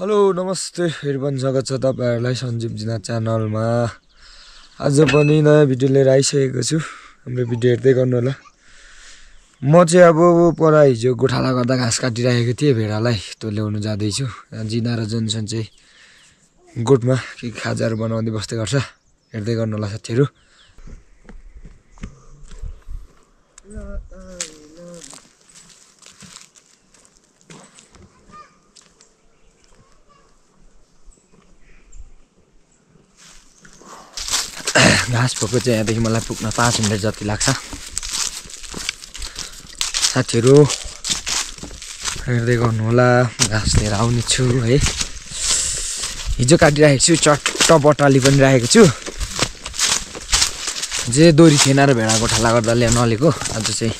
Hello नमस्ते फेरि पनि स्वागत छ तपाईँहरूलाई सञ्जीव जिना च्यानलमा। आज पनि नयाँ भिडियो लिएर आइसकेको छु। हाम्रो भिडियो हेर्दै गर्नु होला म चाहिँ अब पर हिजो गोठाला गर्दा घाँस काटिराखेको थिएँ भेडालाई। त्यो ल्याउनु जाँदैछु। जिना र जोन्सन चाहिँ गोठमा के खाजाहरू बनाउँदै बस्दै गर्छ। हेर्दै गर्नु होला साथीहरू। घाँस भएको चाहिँ यहाँदेखि मलाई पुग्न पाँच मिनट जति लाग्छ। साथीहरू हेर्दै गर्नुहोला घाँस लिएर आउने छु है। हिजो काटिराखेको छु चट्ट बटाली पनि राखेको छु। जे दोरी थिएन र भेडा गोठाला गर्दा ल्याउन नलिएको आज चाहिँ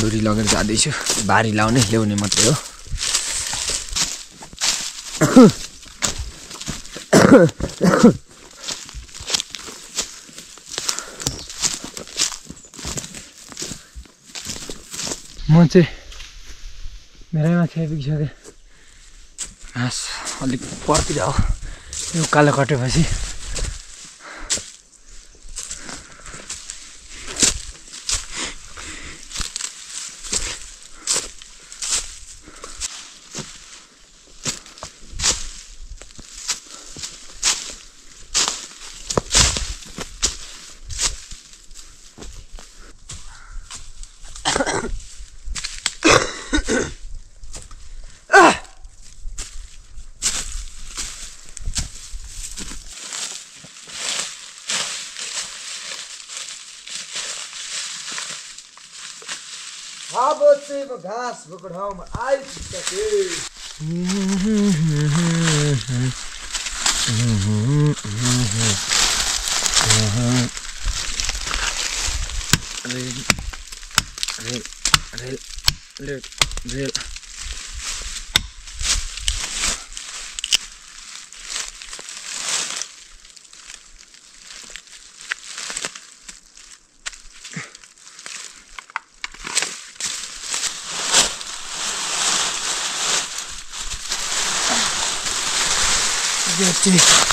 दोरी लगेर जाँदैछु। भारी लाउने ल्याउने मात्रै हो। म चाहिँ मेरै माथि आइपुगिसकेँ घाँस अलिक परतिर हो यो उकालो कटेपछि। habot se bagas bukurham ai tsatir して。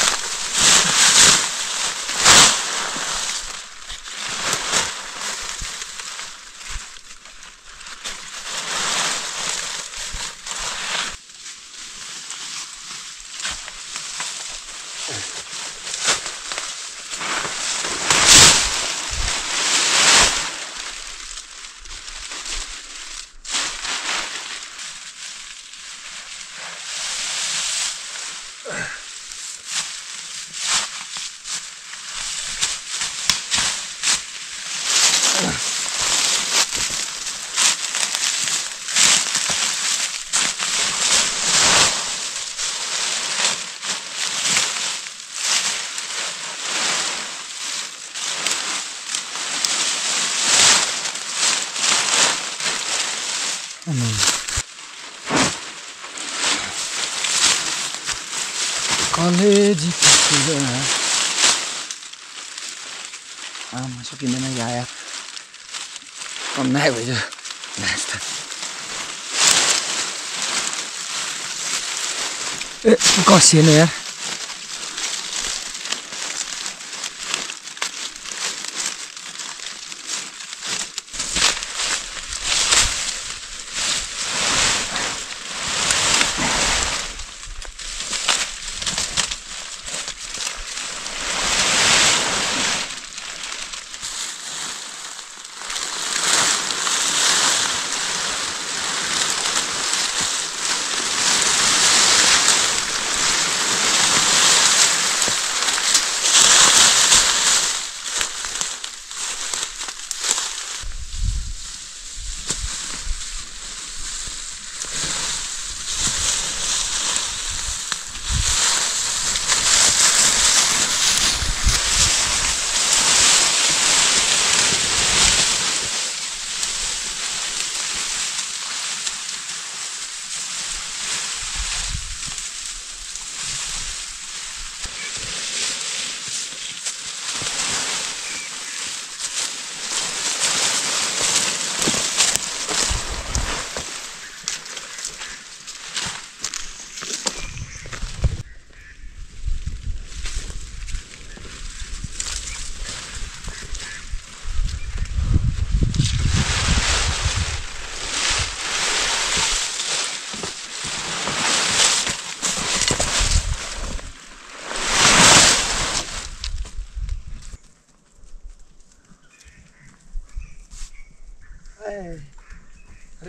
あもう初期目のややこんなやばいじゃんナイスだえ昔ね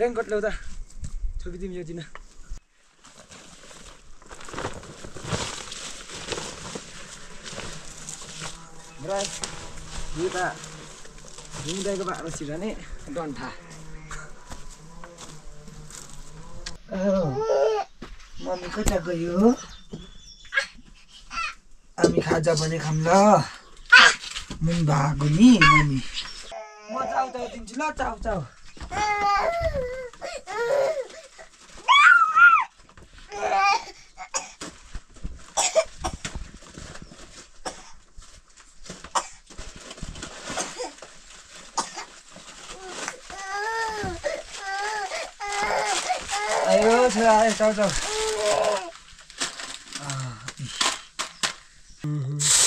raincoat ल्याउँदा छोपिदिउँ यो दिन यो त हिउँदैको बाह्र छिराने डन्ठा मम्मी कता गयो हामी खाजा पनि खाऊँ ल मुन भागो नि मम्मी म चाउ चाउ दिन्छु ल चाउ चाउ 哎呦，出来，走走。啊，嗯哼。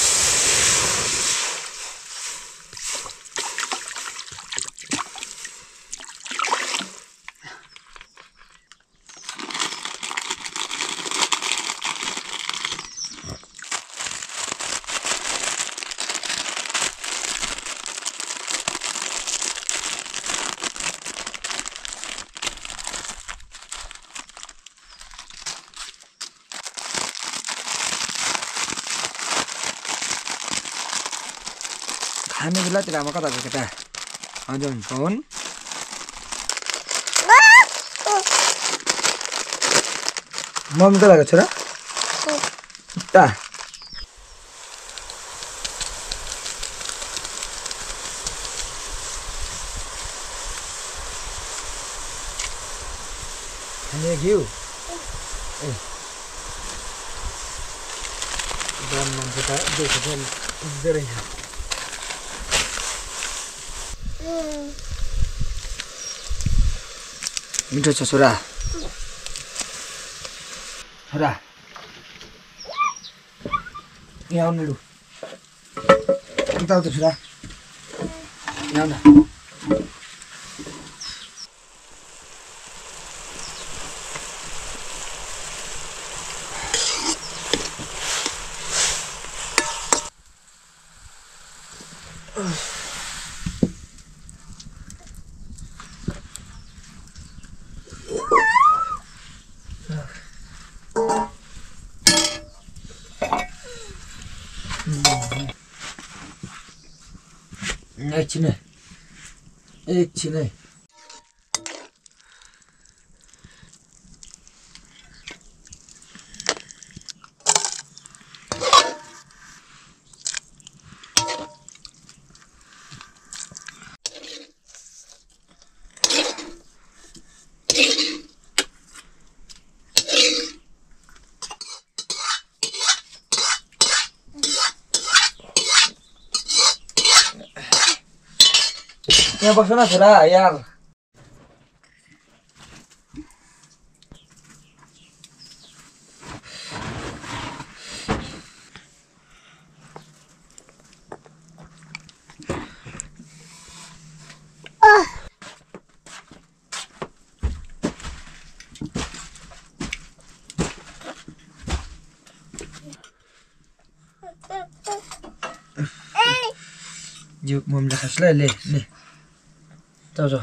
खाने बेलातिर आमा कता गएको केटा हजुर फोन मम्मी कता गएको छोरा उता खाने घिउ ए जन मान्छे त मिठो छ छोरा छोरा यहाँ आउनु लु उता छोरा यहाँ आउन 进来哎进来 यहाँ बस्नु न छोरा यार यो मम्मीले खास ल ले जाऊ जाऊ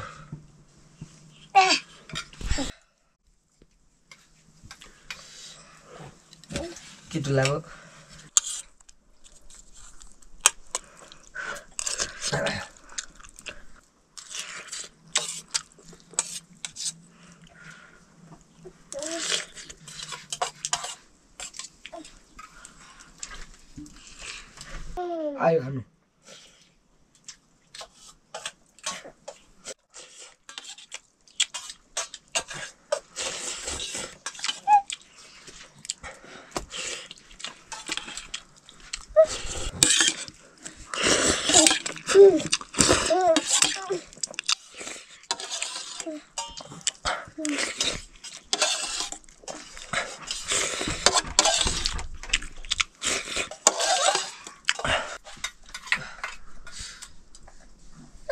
केटो लाग्यो आयो खानु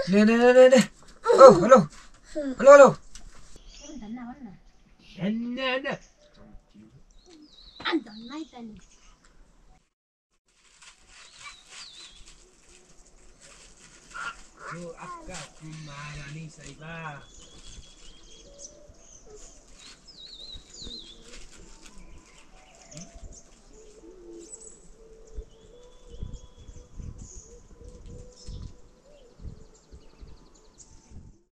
Hindi, hindi, hindi, hindi. Oh, hello. Hello, hello. Hindi, hindi. Andon na ito. Ako ka kumarani sa iba.